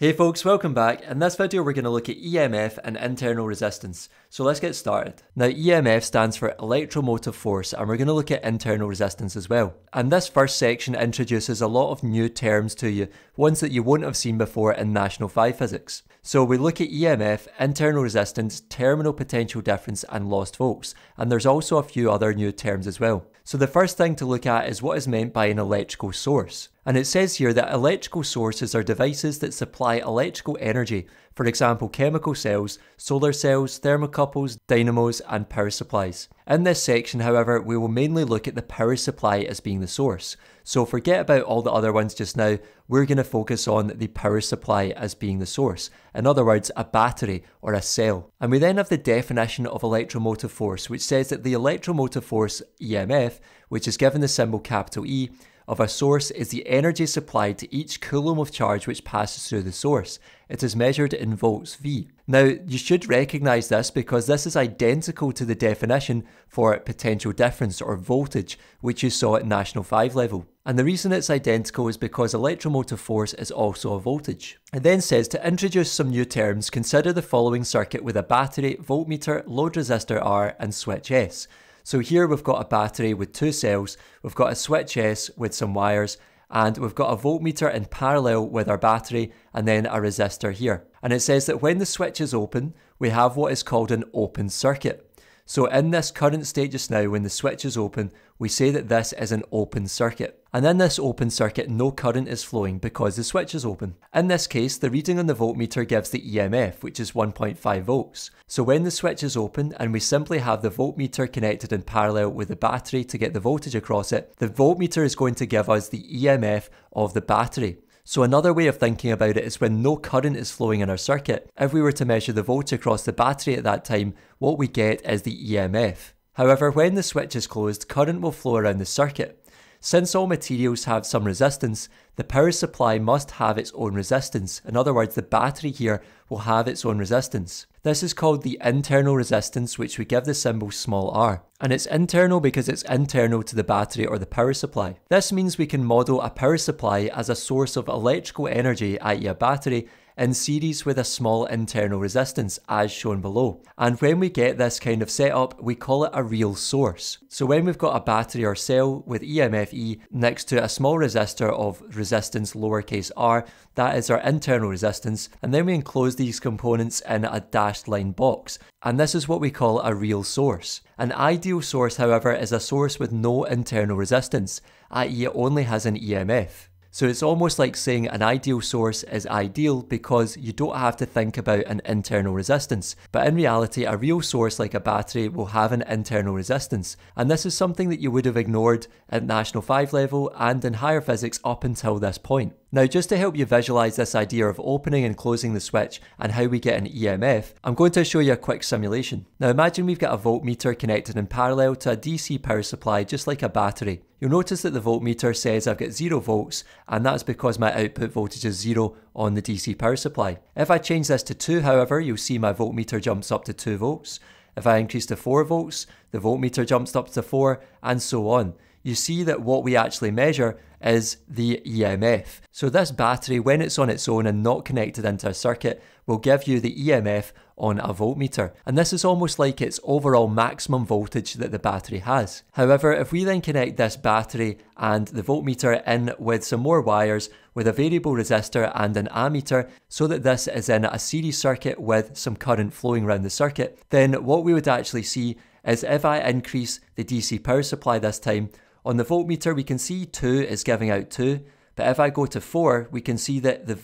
Hey folks, welcome back. In this video we're going to look at EMF and internal resistance. So let's get started. Now EMF stands for electromotive force and we're going to look at internal resistance as well. And this first section introduces a lot of new terms to you, ones that you wouldn't have seen before in National 5 physics. So we look at EMF, internal resistance, terminal potential difference and lost volts. And there's also a few other new terms as well. So the first thing to look at is what is meant by an electrical source. And it says here that electrical sources are devices that supply electrical energy, for example chemical cells, solar cells, thermocouples, dynamos and power supplies. In this section however we will mainly look at the power supply as being the source. So forget about all the other ones just now, we're going to focus on the power supply as being the source. In other words, a battery or a cell. And we then have the definition of electromotive force, which says that the electromotive force, EMF, which is given the symbol capital E, of a source is the energy supplied to each coulomb of charge which passes through the source. It is measured in volts V. Now, you should recognise this because this is identical to the definition for potential difference or voltage, which you saw at National 5 level. And the reason it's identical is because electromotive force is also a voltage. It then says to introduce some new terms, consider the following circuit with a battery, voltmeter, load resistor R, and switch S. So here we've got a battery with two cells, we've got a switch S with some wires, and we've got a voltmeter in parallel with our battery and then a resistor here. And it says that when the switch is open, we have what is called an open circuit. So in this current state just now, when the switch is open, we say that this is an open circuit. And in this open circuit, no current is flowing because the switch is open. In this case, the reading on the voltmeter gives the EMF, which is 1.5 volts. So when the switch is open and we simply have the voltmeter connected in parallel with the battery to get the voltage across it, the voltmeter is going to give us the EMF of the battery. So another way of thinking about it is when no current is flowing in our circuit, if we were to measure the voltage across the battery at that time, what we get is the EMF. However, when the switch is closed, current will flow around the circuit. Since all materials have some resistance, the power supply must have its own resistance. In other words, the battery here will have its own resistance. This is called the internal resistance, which we give the symbol small r. And it's internal because it's internal to the battery or the power supply. This means we can model a power supply as a source of electrical energy, i.e. a battery, in series with a small internal resistance as shown below. And when we get this kind of setup, we call it a real source. So when we've got a battery or cell with EMF E next to a small resistor of resistance lowercase r, that is our internal resistance, and then we enclose these components in a dashed line box. And this is what we call a real source. An ideal source, however, is a source with no internal resistance, i.e. it only has an EMF. So it's almost like saying an ideal source is ideal because you don't have to think about an internal resistance. But in reality, a real source like a battery will have an internal resistance. And this is something that you would have ignored at National 5 level and in higher physics up until this point. Now just to help you visualize this idea of opening and closing the switch and how we get an EMF, I'm going to show you a quick simulation. Now imagine we've got a voltmeter connected in parallel to a DC power supply just like a battery. You'll notice that the voltmeter says I've got 0 volts and that's because my output voltage is 0 on the DC power supply. If I change this to 2 however, you'll see my voltmeter jumps up to 2 volts. If I increase to 4 volts, the voltmeter jumps up to 4 and so on you see that what we actually measure is the EMF. So this battery, when it's on its own and not connected into a circuit, will give you the EMF on a voltmeter. And this is almost like its overall maximum voltage that the battery has. However, if we then connect this battery and the voltmeter in with some more wires with a variable resistor and an ammeter so that this is in a series circuit with some current flowing around the circuit, then what we would actually see is if I increase the DC power supply this time, on the voltmeter, we can see 2 is giving out 2, but if I go to 4, we can see that the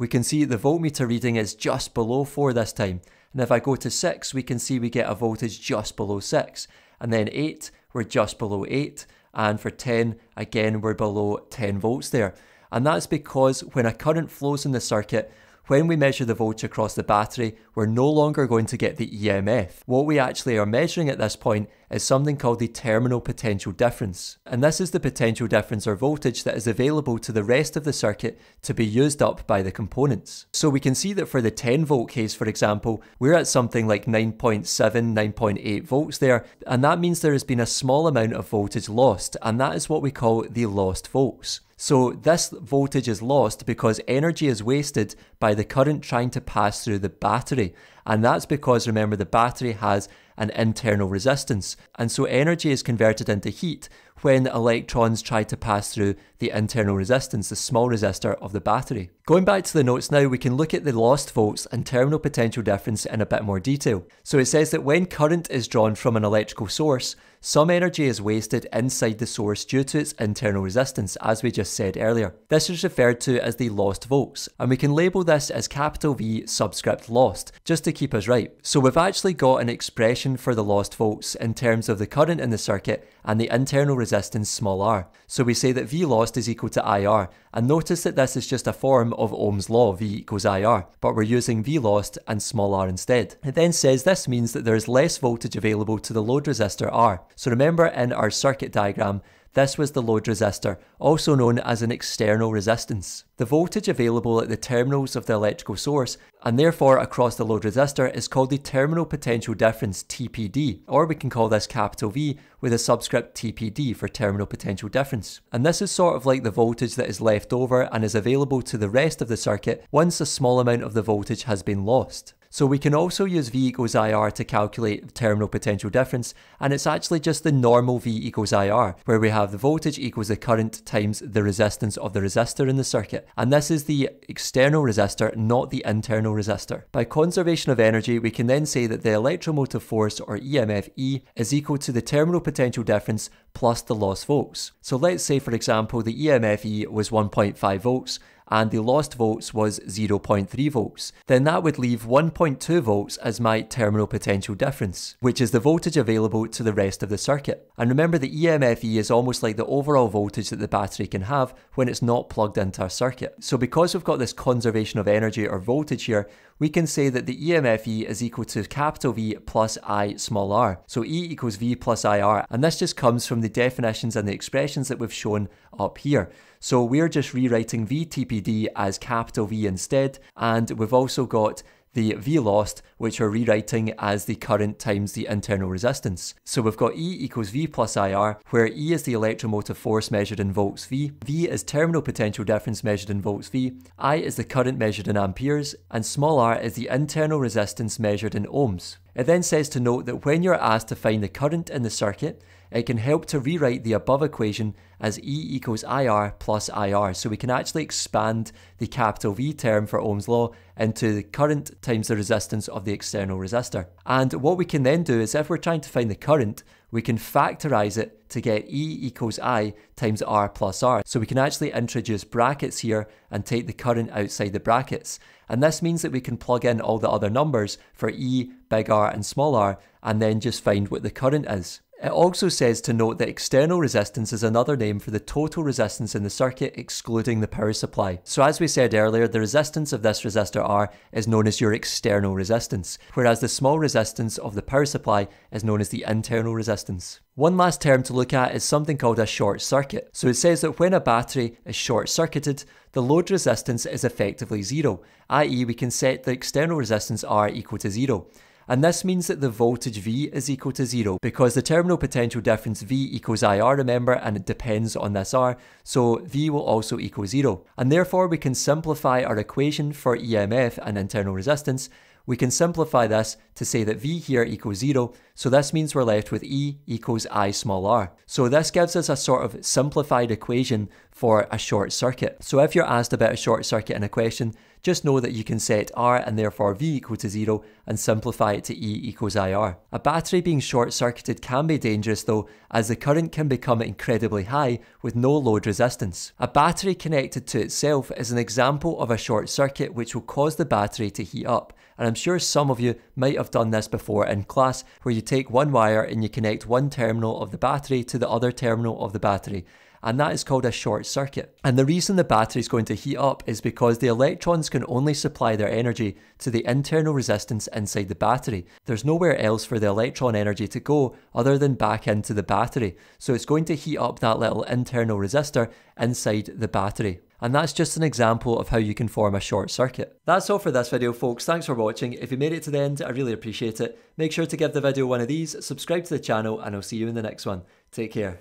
we can see the voltmeter reading is just below 4 this time. And if I go to 6, we can see we get a voltage just below 6. And then 8, we're just below 8. And for 10, again, we're below 10 volts there. And that's because when a current flows in the circuit, when we measure the voltage across the battery, we're no longer going to get the EMF. What we actually are measuring at this point is something called the terminal potential difference. And this is the potential difference or voltage that is available to the rest of the circuit to be used up by the components. So we can see that for the 10 volt case, for example, we're at something like 9.7, 9.8 volts there, and that means there has been a small amount of voltage lost, and that is what we call the lost volts. So this voltage is lost because energy is wasted by the current trying to pass through the battery. And that's because remember the battery has an internal resistance. And so energy is converted into heat when electrons try to pass through the internal resistance, the small resistor of the battery. Going back to the notes now, we can look at the lost volts and terminal potential difference in a bit more detail. So it says that when current is drawn from an electrical source, some energy is wasted inside the source due to its internal resistance, as we just said earlier. This is referred to as the lost volts, and we can label this as capital V subscript lost, just to keep us right. So we've actually got an expression for the lost volts in terms of the current in the circuit and the internal resistance small r. So we say that V lost is equal to IR, and notice that this is just a form of Ohm's law, V equals IR, but we're using V lost and small r instead. It then says this means that there is less voltage available to the load resistor R. So remember in our circuit diagram, this was the load resistor, also known as an external resistance. The voltage available at the terminals of the electrical source, and therefore across the load resistor, is called the terminal potential difference TPD, or we can call this capital V with a subscript TPD for terminal potential difference. And this is sort of like the voltage that is left over and is available to the rest of the circuit once a small amount of the voltage has been lost. So we can also use V equals IR to calculate the terminal potential difference, and it's actually just the normal V equals IR, where we have the voltage equals the current times the resistance of the resistor in the circuit. And this is the external resistor, not the internal resistor. By conservation of energy, we can then say that the electromotive force, or EMF E, is equal to the terminal potential difference plus the lost volts. So let's say, for example, the EMF E was 1.5 volts, and the lost volts was 0.3 volts, then that would leave 1.2 volts as my terminal potential difference, which is the voltage available to the rest of the circuit. And remember the EMFE is almost like the overall voltage that the battery can have when it's not plugged into a circuit. So because we've got this conservation of energy or voltage here, we can say that the EMFE is equal to capital V plus I small r. So E equals V plus IR, and this just comes from the definitions and the expressions that we've shown up here. So we're just rewriting VTPD as capital V instead, and we've also got the V lost, which we're rewriting as the current times the internal resistance. So we've got E equals V plus IR, where E is the electromotive force measured in volts V, V is terminal potential difference measured in volts V, I is the current measured in amperes, and small r is the internal resistance measured in ohms. It then says to note that when you're asked to find the current in the circuit, it can help to rewrite the above equation as E equals IR plus IR. So we can actually expand the capital V term for Ohm's law into the current times the resistance of the external resistor. And what we can then do is if we're trying to find the current, we can factorize it to get E equals I times R plus R. So we can actually introduce brackets here and take the current outside the brackets. And this means that we can plug in all the other numbers for E, big R and small r and then just find what the current is. It also says to note that external resistance is another name for the total resistance in the circuit excluding the power supply. So as we said earlier, the resistance of this resistor R is known as your external resistance, whereas the small resistance of the power supply is known as the internal resistance. One last term to look at is something called a short circuit. So it says that when a battery is short circuited, the load resistance is effectively zero, i.e. we can set the external resistance R equal to zero and this means that the voltage V is equal to zero because the terminal potential difference V equals IR remember and it depends on this R, so V will also equal zero. And therefore we can simplify our equation for EMF and internal resistance we can simplify this to say that V here equals 0, so this means we're left with E equals I small r. So this gives us a sort of simplified equation for a short circuit. So if you're asked about a short circuit in a question, just know that you can set R and therefore V equal to 0 and simplify it to E equals IR. A battery being short circuited can be dangerous though, as the current can become incredibly high with no load resistance. A battery connected to itself is an example of a short circuit which will cause the battery to heat up and I'm sure some of you might have done this before in class where you take one wire and you connect one terminal of the battery to the other terminal of the battery and that is called a short circuit. And the reason the battery is going to heat up is because the electrons can only supply their energy to the internal resistance inside the battery. There's nowhere else for the electron energy to go other than back into the battery, so it's going to heat up that little internal resistor inside the battery. And that's just an example of how you can form a short circuit. That's all for this video folks, thanks for watching. If you made it to the end, I really appreciate it. Make sure to give the video one of these, subscribe to the channel, and I'll see you in the next one. Take care.